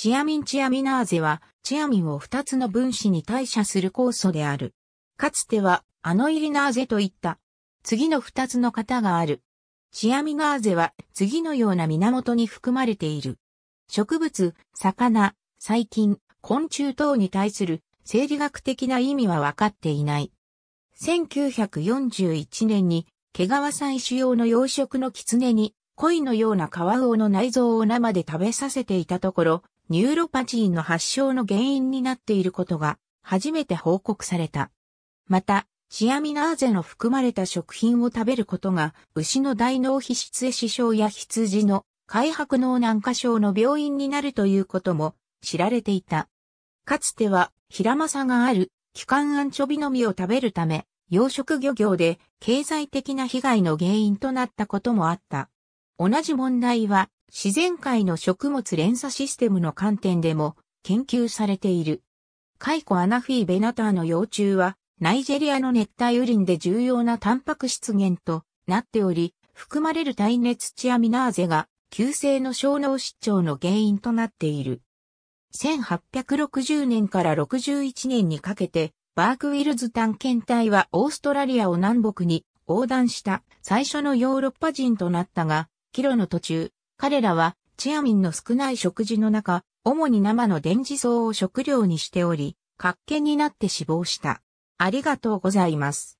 チアミンチアミナーゼは、チアミンを2つの分子に代謝する酵素である。かつては、アノイリナーゼといった。次の2つの型がある。チアミナーゼは、次のような源に含まれている。植物、魚、細菌、昆虫等に対する生理学的な意味は分かっていない。1941年に毛皮採取用の養殖の狐に鯉のような皮魚の内臓を生で食べさせていたところ、ニューロパチーの発症の原因になっていることが初めて報告された。また、チアミナーゼの含まれた食品を食べることが牛の大脳皮質壊死症や羊の灰白脳軟化症の病因になるということも知られていた。かつては、平正がある、機関アンチョビの実を食べるため、養殖漁業で経済的な被害の原因となったこともあった。同じ問題は、自然界の食物連鎖システムの観点でも研究されている。カイコアナフィーベナターの幼虫は、ナイジェリアの熱帯雨林で重要なタンパク質源となっており、含まれる耐熱チアミナーゼが急性の小脳失調の原因となっている。1860年から61年にかけて、バークウィルズ探検隊はオーストラリアを南北に横断した最初のヨーロッパ人となったが、キロの途中、彼らはチアミンの少ない食事の中、主に生の電磁層を食料にしており、活気になって死亡した。ありがとうございます。